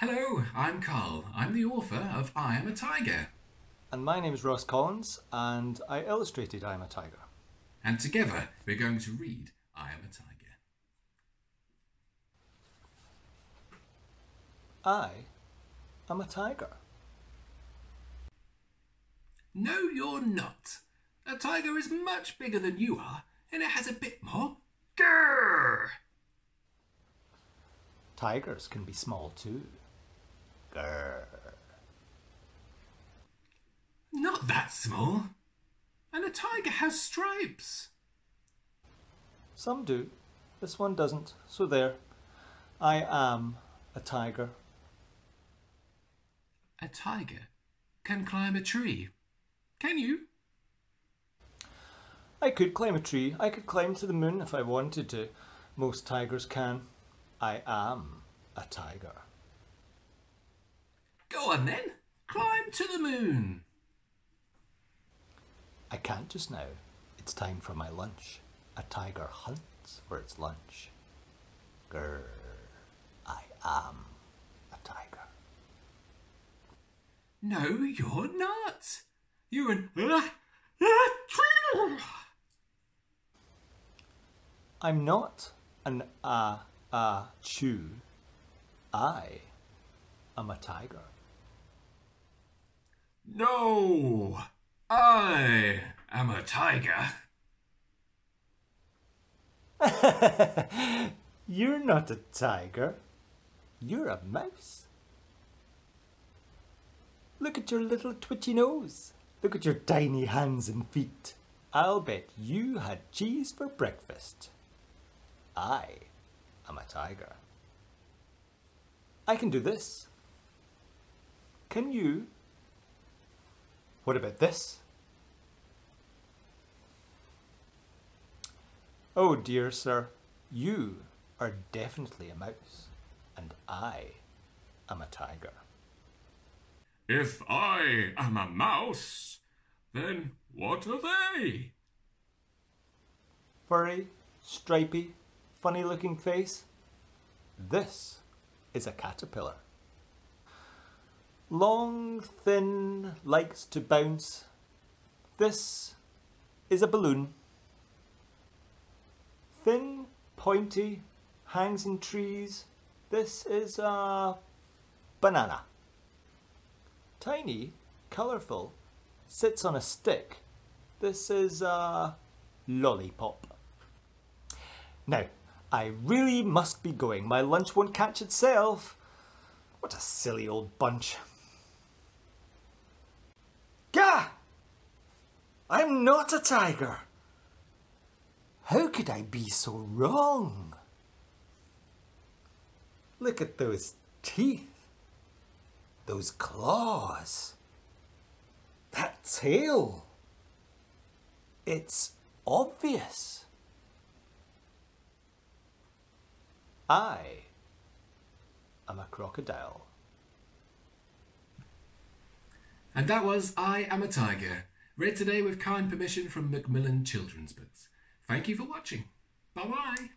Hello, I'm Karl. I'm the author of I Am a Tiger. And my name is Ross Collins, and I illustrated I Am a Tiger. And together we're going to read I Am a Tiger. I am a tiger. No, you're not. A tiger is much bigger than you are, and it has a bit more grrr. Tigers can be small too. Grrr. Not that small. And a tiger has stripes. Some do. This one doesn't. So there. I am a tiger. A tiger can climb a tree. Can you? I could climb a tree. I could climb to the moon if I wanted to. Most tigers can. I am a tiger. Go on then. Climb to the moon. I can't just now. It's time for my lunch. A tiger hunts for its lunch. Grrr. I am a tiger. No, you're not. You're an. Uh, uh, I'm not an a a chew. I am a tiger. No, I am a tiger. You're not a tiger. You're a mouse. Look at your little twitchy nose. Look at your tiny hands and feet. I'll bet you had cheese for breakfast. I am a tiger. I can do this. Can you? What about this? Oh dear sir, you are definitely a mouse, and I am a tiger. If I am a mouse, then what are they? Furry, stripy, funny looking face. This is a caterpillar. Long, thin, likes to bounce. This is a balloon. Thin, pointy, hangs in trees. This is a banana. Tiny, colourful, sits on a stick. This is a lollipop. Now, I really must be going. My lunch won't catch itself. What a silly old bunch. Gah! I'm not a tiger. How could I be so wrong? Look at those teeth. Those claws. That tail. It's obvious. I am a crocodile. And that was I Am a Tiger, read today with kind permission from Macmillan Children's Books. Thank you for watching. Bye bye.